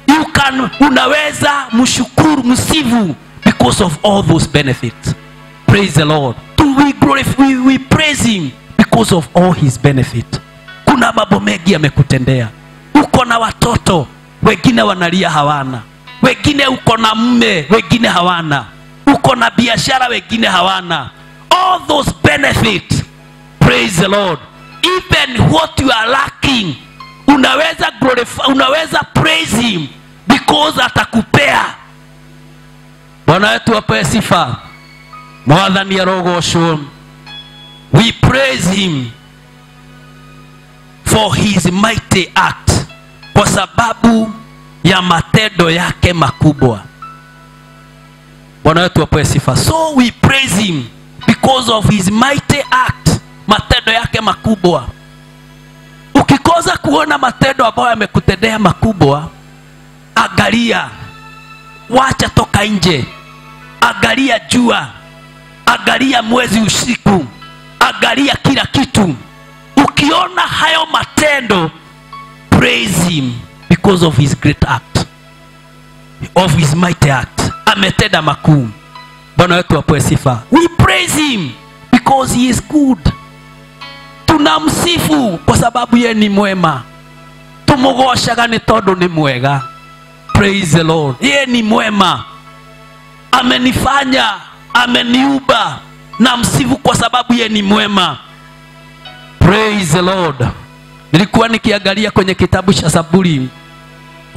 You can unaweza mshukuru msivu because of all those benefits. Praise the lord. We, glorify, we, we praise him because of all his benefit kuna mambo mengi amekutendea uko na watoto wengine wanalia hawana. Wengine uko na mme wengine hawana. Uko na biashara wengine hawana. All those benefits praise the lord. Even what you are lacking unaweza glorify, unaweza praise him because atakupea. Bwana wetu apewe sifa. Mwathani arogocwo we praise him for his mighty act kwa sababu ya matendo yake makubwa. Bwana wetu apewe sifa. So we praise him because of his mighty act matendo yake makubwa. Ukikosa kuona matendo ambayo yamekutendea makubwa angalia wacha toka nje angalia jua angalia mwezi usiku angalia kila kitu. Ukiona hayo matendo praise him because of his great act of his mighty act. Ametenda makuu. Bwana wetu apoe sifa. We praise him because he is good. Tunamsifu kwa sababu ye ni mwema. Tumugoshaga ni tondu ni mwega. Praise the lord. Ye ni mwema. Amenifanya ameniuba na msifu kwa sababu ye ni mwema. Praise the lord. Nilikuwa nikiangalia kwenye kitabu cha saburi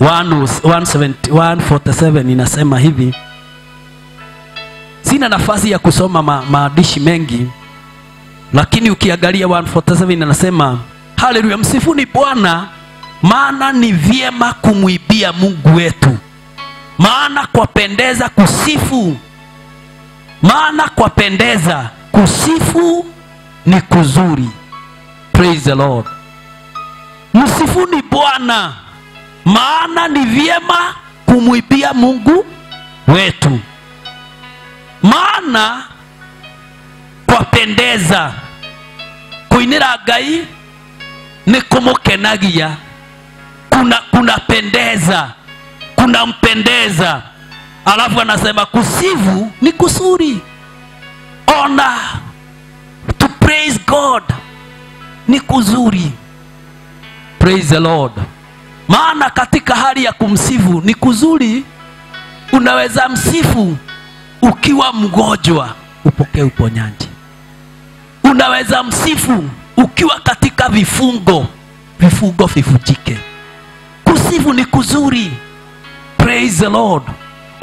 170 147 inasema hivi. Sina nafasi ya kusoma ma, maandishi mengi lakini ukiangalia 147 inasema haleluya msifuni bwana maana ni vyema kumwibia mungu wetu. Maana kwapendeza kusifu maana kwapendeza kusifu ni kuzuri. Praise the lord. Msifuni bwana. Maana ni vyema kumwibia mungu wetu. Maana kwapendeza. Kuinira ngai nĩ kũmũkenagia kuna kunapendeza. Kunampendeza alafu anasema kusivu ni kusuri ona to praise god. Ni kuzuri. Praise the lord. Maana katika hali ya kumsifu ni kuzuri. Unaweza msifu ukiwa mgonjwa upokee uponyaji. Unaweza msifu ukiwa katika vifungo vifungo vivujike kusifu ni kuzuri. Praise the lord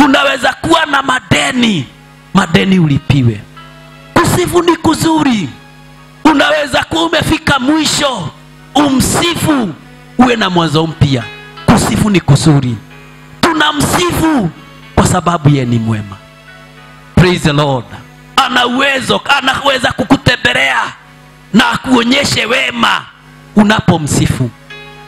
unaweza kuwa na madeni. Madeni ulipiwe. Kusifu ni kuzuri. Unaweza kuwa umefika mwisho. Umsifu. Uwe na mwanzo mpya. Kusifu ni kuzuri. Tunamsifu kwa sababu ye ni mwema. Praise the lord. Ana uwezo anaweza kukutembelea na akuonyeshe wema unapomsifu.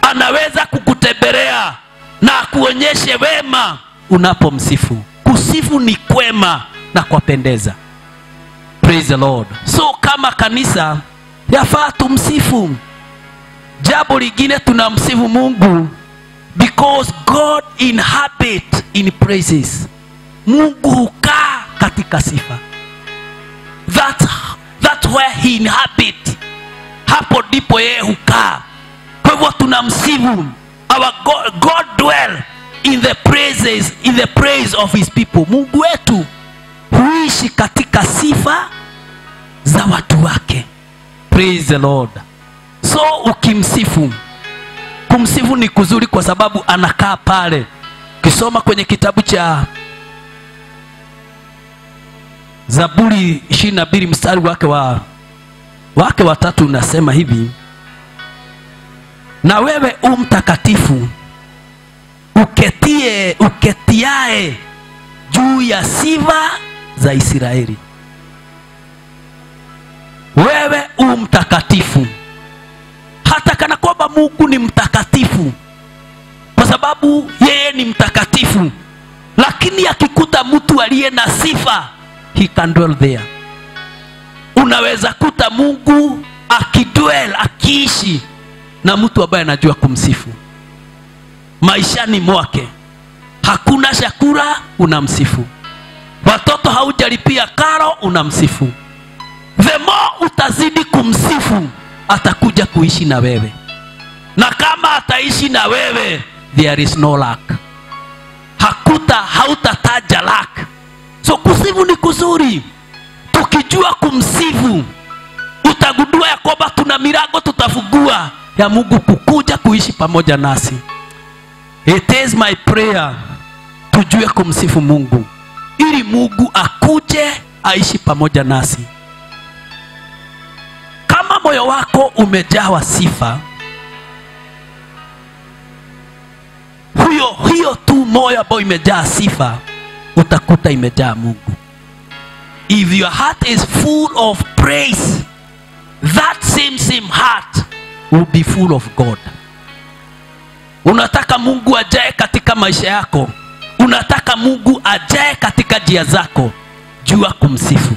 Anaweza kukutembelea na akuonyeshe wema unapomsifu. Kusifu ni kwema na kwapendeza praise the lord. So kama kanisa yafaa tumsifu. Jambo lingine tunamsifu mungu because god inhabit in praises. Mungu hukaa katika sifa. That, that where he inhabit hapo ndipo yeye hukaa. Kwa hivyo tunamsifu. Our god, god dwell in the praises in the praise of his people. Mungu wetu huishi katika sifa za watu wake. Praise the lord. So ukimsifu kumsifu ni kuzuri kwa sababu anakaa pale. Ukisoma kwenye kitabu cha zaburi ishirini na mbili mstari wake wa wake watatu unasema hivi na wewe u mtakatifu uketie uketiae juu ya sifa za israeli. Wewe u mtakatifu. Hata kana kwamba mungu ni mtakatifu kwa sababu yeye ni mtakatifu. Lakini akikuta mtu aliye na sifa he can dwell there. Unaweza kuta mungu akidwell akiishi na mtu ambaye anajua kumsifu maishani mwake. Hakuna chakula unamsifu. Watoto haujalipia karo unamsifu. Vemo utazidi kumsifu atakuja kuishi na wewe. Na kama ataishi na wewe there is no lack. Hakuta hautataja lack. So kusifu ni kuzuri. Tukijua kumsifu utagundua ya kwamba tuna milango tutafungua ya mungu kukuja kuishi pamoja nasi it is my prayer tujue kumsifu mungu. Ili mungu akuje aishi pamoja nasi. Kama moyo wako umejawa sifa huyo hiyo tu moyo ambayo imejaa sifa utakuta imejaa mungu. If your heart is full of praise that same same heart will be full of god unataka mungu ajae katika maisha yako? Unataka mungu ajae katika njia zako? Jua kumsifu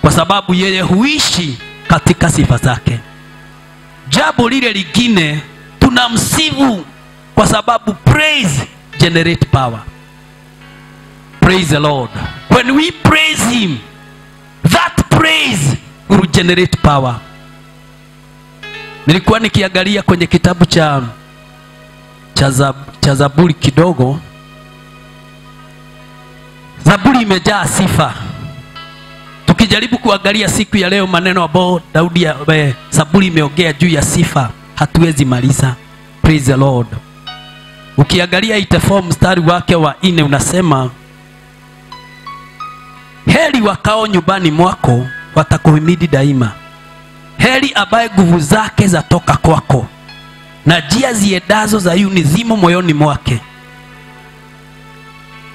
kwa sababu yeye huishi katika sifa zake. Jambo lile lingine tunamsifu kwa sababu praise generate power. Praise the lord. When we praise him that praise will generate power. Nilikuwa nikiangalia kwenye kitabu cha cha, zaburi kidogo. Zaburi imejaa sifa. Tukijaribu kuangalia siku ya leo maneno ambayo daudi eh, zaburi imeongea juu ya sifa hatuwezi maliza. Praise the lord. Ukiangalia itefo mstari wake wa nne unasema heri wakao nyumbani mwako watakuhimidi daima. Heri ambaye nguvu zake zatoka kwako na njia ziendazo zayuni zimo moyoni mwake.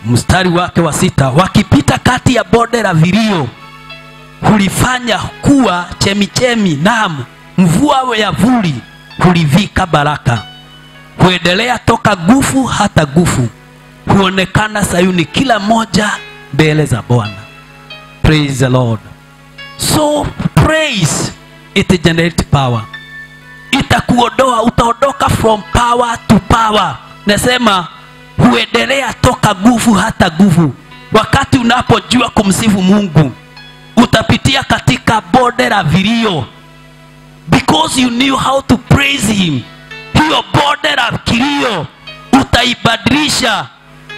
Mstari wake wa sita wakipita kati ya bonde la vilio hulifanya kuwa chemichemi naam, mvua ya vuli hulivika baraka. Huendelea toka gufu hata gufu huonekana sayuni kila moja mbele za bwana. Praise the lord. So praise it generate power itakuondoa utaondoka from power to power. Nasema huendelea toka nguvu hata nguvu. Wakati unapojua kumsifu mungu utapitia katika bonde la vilio. Because you knew how to praise him hiyo bonde la kilio utaibadilisha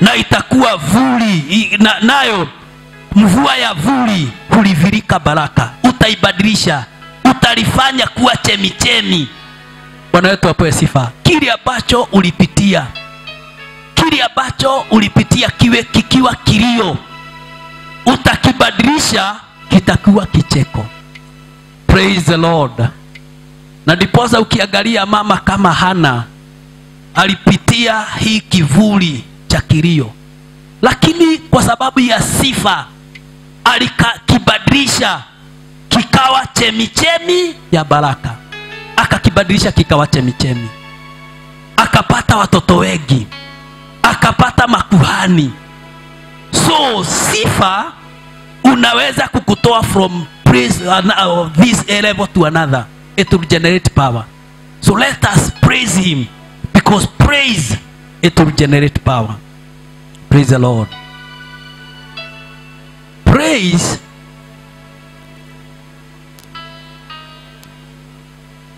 na itakuwa vuli. Na, nayo mvua ya vuli hulivirika baraka. Utaibadilisha utalifanya kuwa chemichemi bwana wetu apewe sifa. Kile ambacho ulipitia kile ambacho ulipitia kiwe kikiwa kilio utakibadilisha kitakuwa kicheko. Praise the lord. Na ndiposa ukiangalia mama kama hana alipitia hii kivuli cha kilio. Lakini kwa sababu ya sifa alikibadilisha kikawa chemichemi ya baraka akakibadilisha kikawa chemichemi akapata watoto wengi akapata makuhani. So sifa unaweza kukutoa from praise, uh, this level to another it will generate power. So let us praise him because praise it will generate power. Praise the lord. Praise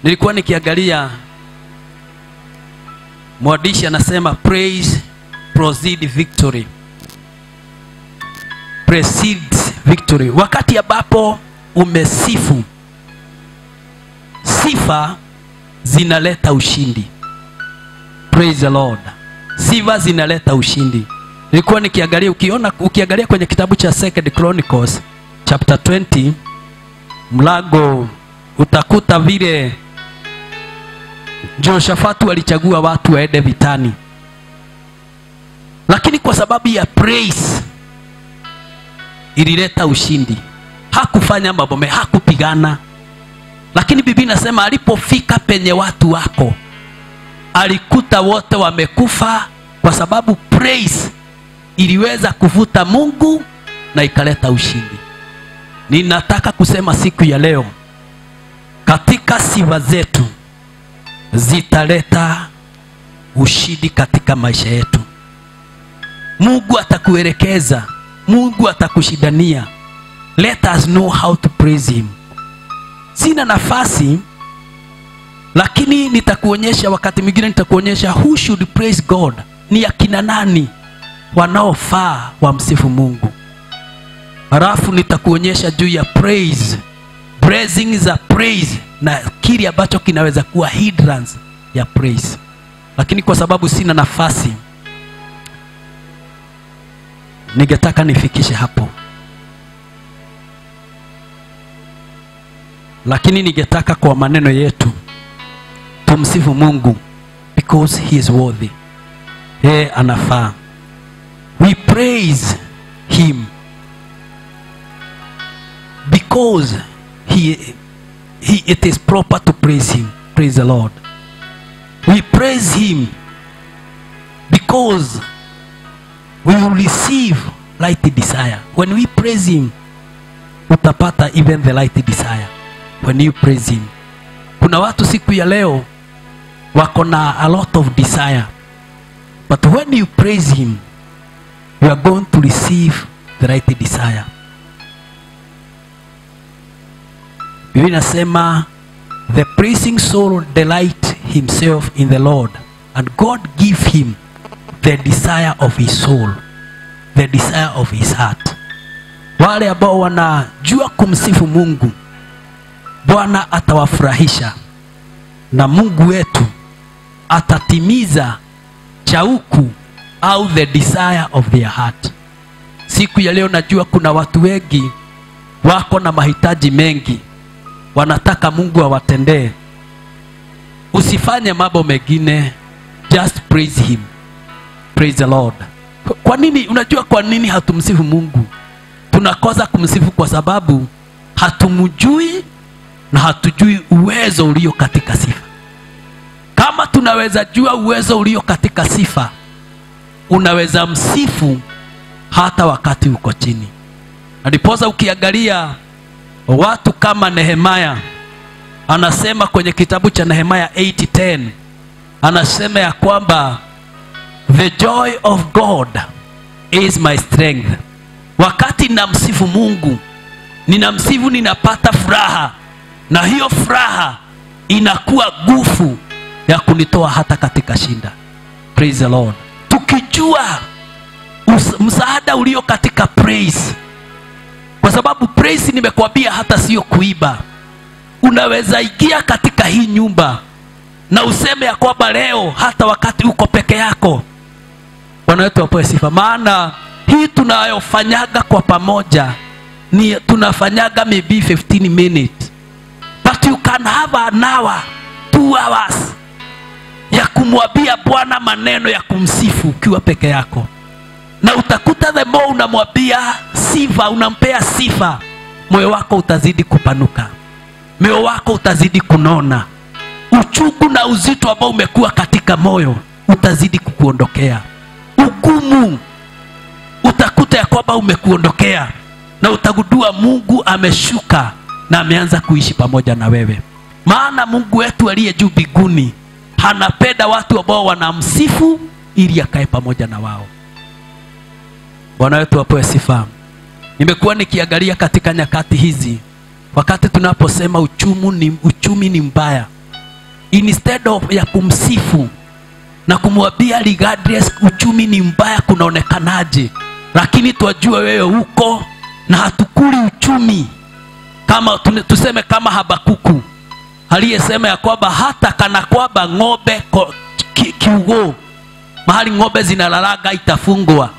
nilikuwa nikiangalia mwandishi anasema praise proceed victory. Precedes victory. Wakati ambapo umesifu sifa zinaleta ushindi. Praise the lord. Sifa zinaleta ushindi. Nilikuwa nikiangalia ukiona ukiangalia kwenye kitabu cha second chronicles chapter 20 mlango utakuta vile Jehoshafatu alichagua watu waende vitani, lakini kwa sababu ya praise ilileta ushindi. Hakufanya mambo hakupigana, lakini Biblia inasema alipofika penye watu wako alikuta wote wamekufa, kwa sababu praise iliweza kuvuta Mungu na ikaleta ushindi. Ninataka kusema siku ya leo katika sifa zetu zitaleta ushindi katika maisha yetu. Mungu atakuelekeza, Mungu atakushindania. Let us know how to praise him. Sina nafasi, lakini nitakuonyesha, wakati mwingine nitakuonyesha who should praise God, ni akina nani wanaofaa wamsifu Mungu. Halafu nitakuonyesha juu ya praise blessing za praise na kile ambacho kinaweza kuwa hindrance ya praise. Lakini kwa sababu sina nafasi ningetaka nifikishe hapo. Lakini ningetaka kwa maneno yetu tumsifu mungu because he is worthy. Yeye anafaa. We praise him because he, he it is proper to praise him. Praise the lord. We praise him because we will receive light desire. When we praise him utapata even the light desire. When you praise him. Kuna watu siku ya leo wako na a lot of desire. But when you praise him you are going to receive the right desire Biblia inasema the praising soul delight himself in the Lord and God give him the desire of his soul the desire of his heart. Wale ambao wanajua kumsifu Mungu Bwana atawafurahisha na Mungu wetu atatimiza chauku au the desire of their heart. Siku ya leo najua kuna watu wengi wako na mahitaji mengi wanataka Mungu awatendee. Wa Usifanye mambo mengine, just praise him. Praise the Lord. Kwa nini? Unajua kwa nini hatumsifu Mungu? Tunakosa kumsifu kwa sababu hatumjui na hatujui uwezo ulio katika sifa. Kama tunaweza jua uwezo ulio katika sifa, unaweza msifu hata wakati uko chini. Na ndiposa ukiangalia watu kama Nehemaya anasema kwenye kitabu cha Nehemaya 8:10 anasema ya kwamba the joy of God is my strength. Wakati namsifu Mungu, ninamsifu, ninapata furaha, na hiyo furaha inakuwa nguvu ya kunitoa hata katika shinda. Praise the Lord. Tukijua msaada ulio katika praise sababu praise nimekwambia hata sio kuiba. Unaweza ingia katika hii nyumba na useme ya kwamba leo hata wakati uko peke yako. Bwana wetu apoe sifa. Maana hii tunayofanyaga kwa pamoja ni tunafanyaga maybe 15 minutes. But you can have an hour two hours ya kumwambia bwana maneno ya kumsifu ukiwa peke yako na utakuta the more unamwambia sifa unampea sifa moyo wako utazidi kupanuka. Moyo wako utazidi kunona. Uchungu na uzito ambao umekuwa katika moyo utazidi kukuondokea. Ugumu utakuta ya kwamba umekuondokea na utagundua mungu ameshuka na ameanza kuishi pamoja na wewe. Maana mungu wetu aliye juu mbinguni anapenda watu ambao wanamsifu ili akae pamoja na wao bwana wetu apewe sifa. Nimekuwa nikiangalia katika nyakati hizi wakati tunaposema uchumi ni, uchumi ni mbaya. Instead of ya kumsifu na kumwambia regardless uchumi ni mbaya kunaonekanaje lakini twajua wewe uko na hatukuli uchumi. Kama tuseme kama habakuku aliyesema ya kwamba hata kana kwamba ng'ombe kiugo ki- ki, mahali ng'ombe zinalalaga itafungwa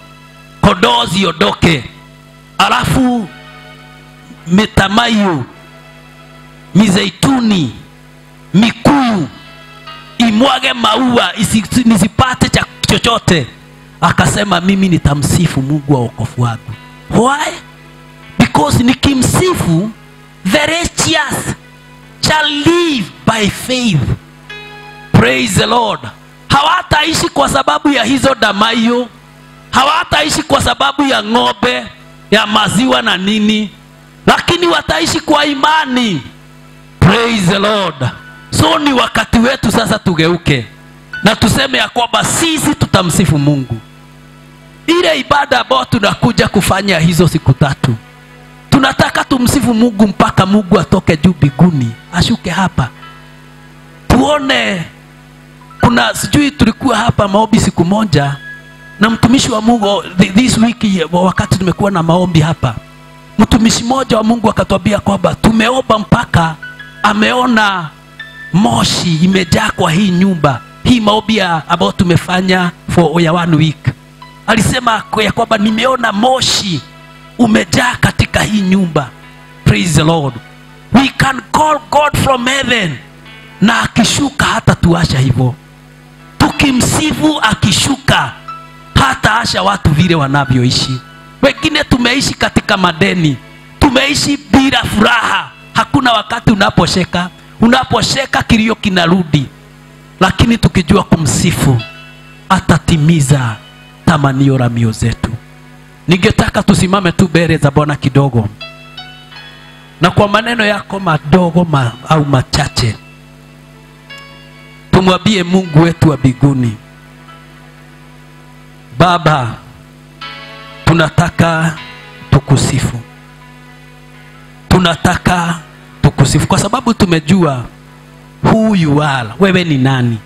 kodoo ziondoke. Alafu mitamayu mizeituni mikuu imwage maua isi- nisipate cha chochote. Akasema mimi nitamsifu mungu wa wokovu wangu. Why? Because nikimsifu the righteous shall live by faith. Praise the lord. Hawataishi kwa sababu ya hizo damayo hawataishi kwa sababu ya ng'ombe ya maziwa na nini lakini wataishi kwa imani. Praise the lord. So ni wakati wetu sasa tugeuke na tuseme ya kwamba sisi tutamsifu mungu. Ile ibada ambayo tunakuja kufanya hizo siku tatu tunataka tumsifu mungu mpaka mungu atoke juu biguni ashuke hapa. Tuone kuna sijui tulikuwa hapa maobi siku moja na mtumishi wa mungu this week wakati tumekuwa na maombi hapa mtumishi mmoja wa mungu akatwambia kwamba tumeomba mpaka ameona moshi imejaa kwa hii nyumba hii maombi ambayo tumefanya for ya one week. Alisema ya kwamba nimeona moshi umejaa katika hii nyumba. Praise the lord. We can call god from heaven. Na akishuka hata tuasha hivyo. Tukimsifu akishuka hata asha watu vile wanavyoishi. Wengine tumeishi katika madeni. Tumeishi bila furaha. Hakuna wakati unaposheka. Unaposheka kilio kinarudi. Lakini tukijua kumsifu atatimiza tamanio la mioyo zetu. Ningetaka tusimame tu mbele za bwana kidogo. Na kwa maneno yako madogo ma, au machache tumwambie mungu wetu wa mbinguni baba tunataka tukusifu. Tunataka tukusifu kwa sababu tumejua who you are. Wewe ni nani?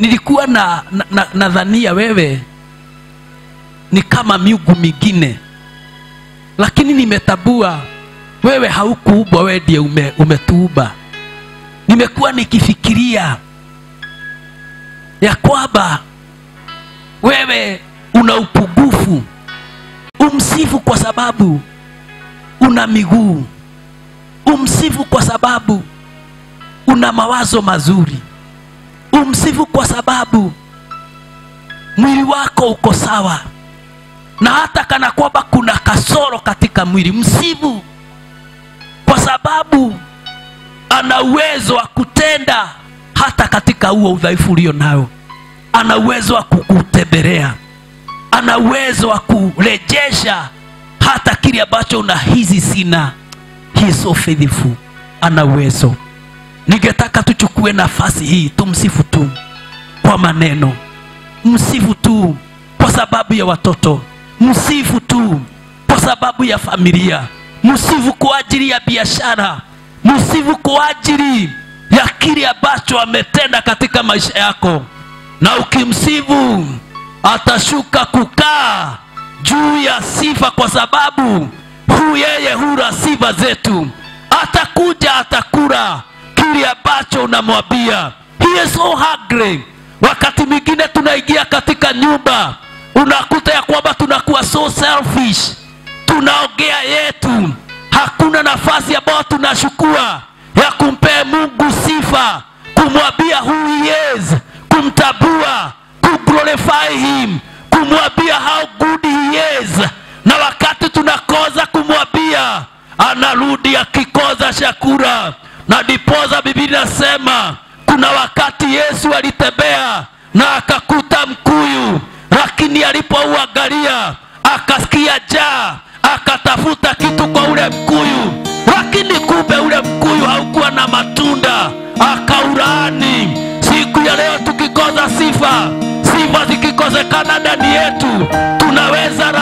Nilikuwa na, na, na nadhania wewe ni kama miungu mingine lakini nimetabua wewe haukuubwa wewe ndiye ume, umetuuba nimekuwa nikifikiria ya kwamba wewe una upungufu. Umsifu kwa sababu una miguu. Umsifu kwa sababu una mawazo mazuri. Umsifu kwa sababu mwili wako uko sawa. Na hata kana kwamba kuna kasoro katika mwili msifu kwa sababu ana uwezo wa kutenda hata katika huo udhaifu ulio nao ana uwezo wa kukutembelea. Ana uwezo wa kurejesha hata kile ambacho unahisi sina. He so faithful. Ana uwezo. Ningetaka tuchukue nafasi hii tumsifu tu kwa maneno. Msifu tu kwa sababu ya watoto. Msifu tu kwa sababu ya familia. Msifu kwa ajili ya biashara. Msifu kwa ajili ya kile ambacho ametenda katika maisha yako na ukimsivu atashuka kukaa juu ya sifa kwa sababu hu yeye hura sifa zetu. Atakuja atakula kile ambacho unamwambia. He is so hungry. Wakati mwingine tunaingia katika nyumba unakuta ya kwamba tunakuwa so selfish. Tunaongea yetu. Hakuna nafasi ambayo tunashukua ya kumpea mungu sifa kumwambia who he is kumtabua kuglorify him kumwambia how good he is. Na wakati tunakoza kumwambia anarudi akikoza shakura na dipoza biblia nasema kuna wakati yesu alitembea na akakuta mkuyu lakini alipouangalia akasikia jaa akatafuta kitu kwa ule mkuyu. Lakini kumbe ule mkuyu haukuwa na matunda akaurani. Siku ya leo tukikoza sifa. Sifa zikikosekana ndani yetu tunaweza